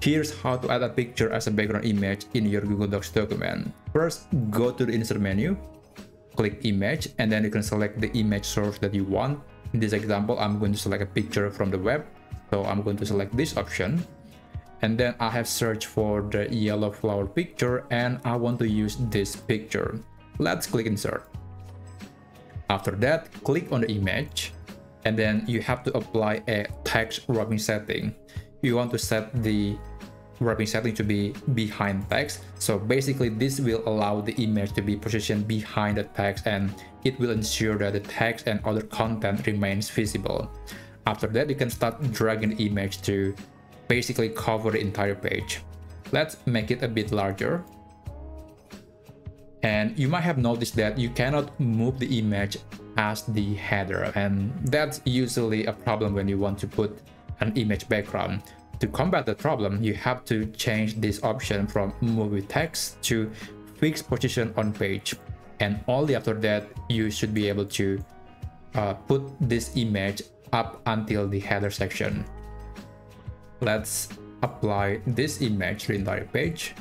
Here's how to add a picture as a background image in your Google Docs document. First, go to the insert menu, click image, and then you can select the image source that you want. In this example, I'm going to select a picture from the web. So I'm going to select this option. And then I have searched for the yellow flower picture and I want to use this picture. Let's click insert. After that, click on the image and then you have to apply a text wrapping setting. You want to set the wrapping setting to be behind text. So basically this will allow the image to be positioned behind the text and it will ensure that the text and other content remains visible. After that, you can start dragging the image to basically cover the entire page. Let's make it a bit larger. And you might have noticed that you cannot move the image as the header and that's usually a problem when you want to put an image background. To combat the problem, you have to change this option from move with text to fixed position on page. And only after that, you should be able to uh, put this image up until the header section. Let's apply this image to the entire page.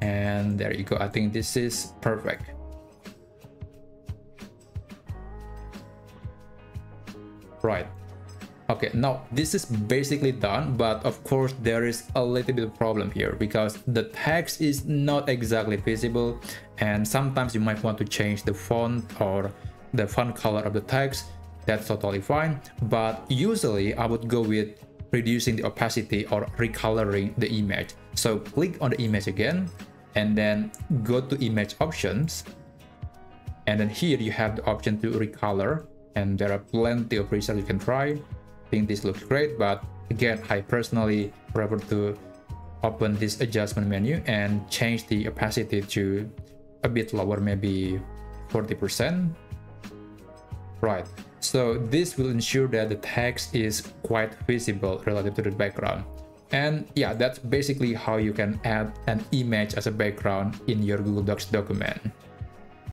And there you go. I think this is perfect. Right. Okay, now this is basically done, but of course there is a little bit of problem here because the text is not exactly visible and sometimes you might want to change the font or the font color of the text. That's totally fine, but usually I would go with reducing the opacity or recoloring the image. So click on the image again and then go to image options. And then here you have the option to recolor and there are plenty of presets you can try think this looks great but again i personally prefer to open this adjustment menu and change the opacity to a bit lower maybe 40 percent. Right so this will ensure that the text is quite visible relative to the background. And yeah that's basically how you can add an image as a background in your google docs document